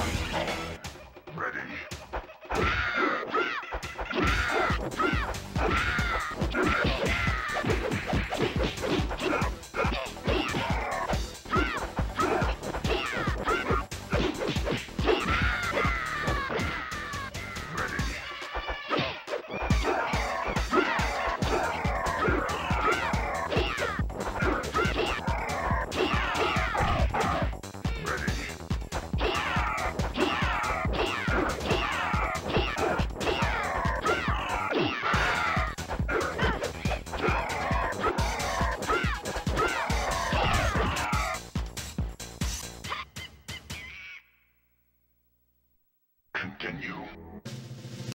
Bye. continue.